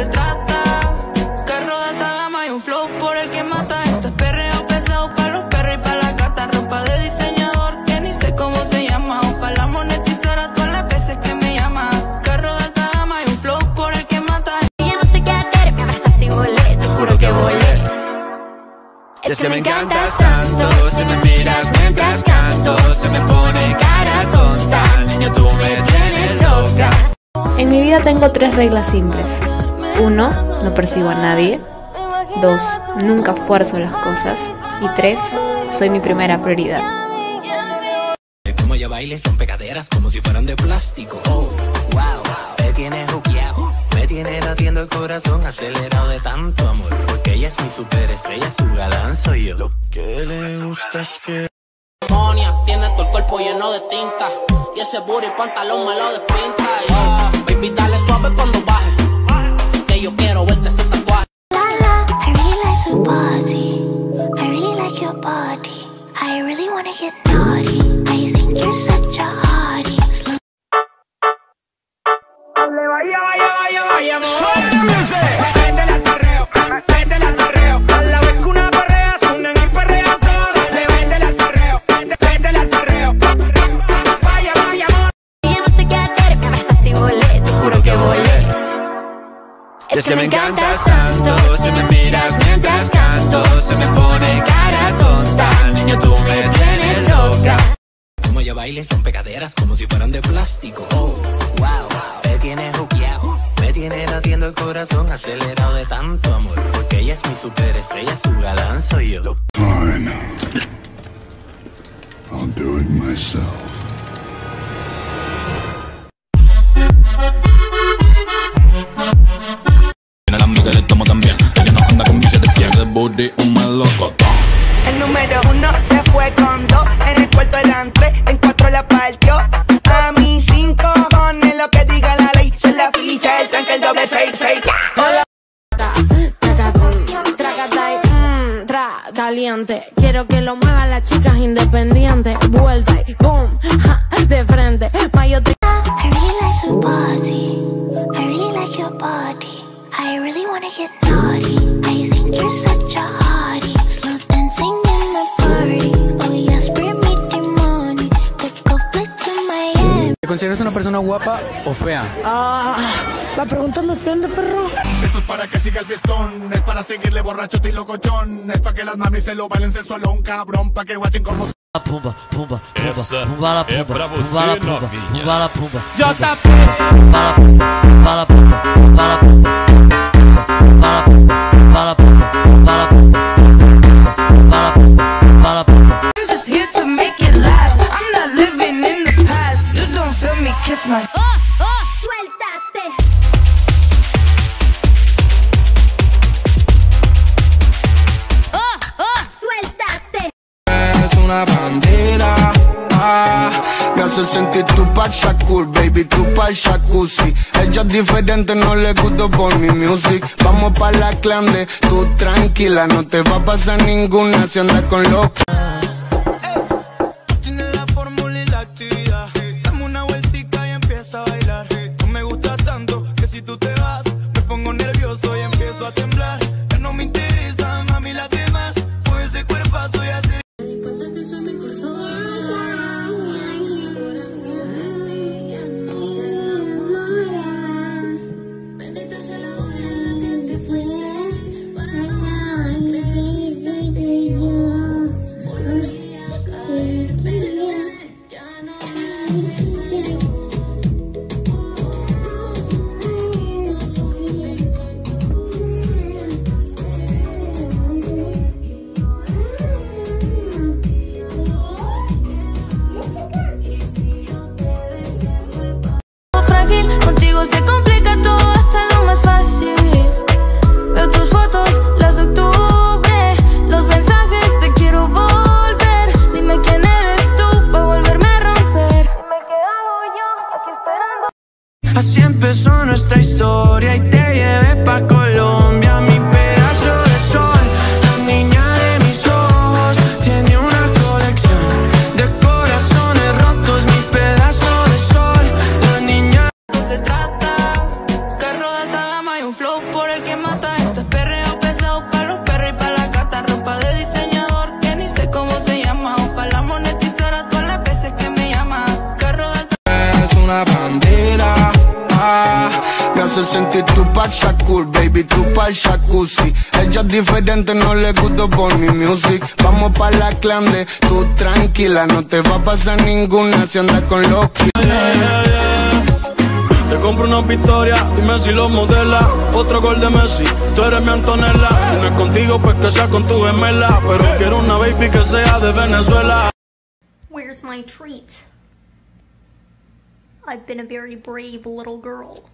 se trata. Carro de alta gama y un flow por el que mata. Esto es perreo pesado para los perros y para la gata. Ropa de diseñador que ni sé cómo se llama. Ojalá monetizar a todas las veces que me llama. Carro de alta gama y un flow por el que mata. Yo no sé qué hacer, me abrazaste y volé, te juro que volé. Es que me encantas tanto, si me miras mientras canto, se me pone cara tonta, niño tú me tienes loca. En mi vida tengo tres reglas simples. Uno, no persigo a nadie. Dos, nunca fuerzo las cosas. Y tres, soy mi primera prioridad. Como ella baila rompe caderas como si fueran de plástico. Oh, wow, me tiene juqueado. Me tiene latiendo el corazón acelerado de tanto amor. Porque ella es mi superestrella, su galán soy yo. Lo que le gusta es que. Monia, tiene todo el cuerpo lleno de tinta. Y ese booty pantalón me lo despinta. Yeah. Baby, dale suave cuando baje. Yo quiero verte ese tatuaje. I really like your body. I really like your body. I really wanna get naughty. I think you're such a hottie. Es que me encantas tanto, si me miras mientras canto, se me pone cara tonta, niño tú me tienes loca. Como ella baila rompe caderas como si fueran de plástico. Oh, wow, me tiene juqueado. Me tiene latiendo el corazón acelerado de tanto amor. Porque ella es mi superestrella, su galán soy yo. Lo Fine. I'll do it myself. La partió. A mí cinco cojones lo que diga la ley. Se la ficha, el tanque, el doble seis, seis. Hola. Caliente. Quiero que lo muevan las chicas independientes. Vuelta y boom, ja, de frente. Ma, yo te I really like your body. I really like your body. I really wanna get naughty. I think you're such a consideras una persona guapa o fea? Ah, la pregunta me ofende, perro. Esto es para que siga el fiestón, es para seguirle borracho y locochón, es para que las mamis se lo bailen sensualón, cabrón, para que guachen como Pumba, pumba, Essa pumba la é pumba, pra você, pumba la pumba, novinha. pumba la pumba. JP. Pumba la pumba, pumba la pumba, pumba la pumba. Pumba Me hace sentir tu pa' Shakur, baby, tu pa' jacuzzi. Ella es diferente, no le gusto por mi music. Vamos pa' la clande, tú tranquila, no te va a pasar ninguna si andas con loca. Thank you. Así empezó nuestra historia y te llevé pa' Colombia. Me hace sentir tu pa' Shakur, baby, tu pa' jacuzzi. Ella es diferente, no le gusto por mi music. Vamos pa' la clande, tú tranquila, no te va a pasar ninguna si andas con los Te compro una victoria, dime si lo modela. Otro gol de Messi, tú eres mi Antonella. Si no es contigo, pues que sea con tu gemela. Pero quiero una baby que sea de Venezuela. Where's my treat? I've been a very brave little girl.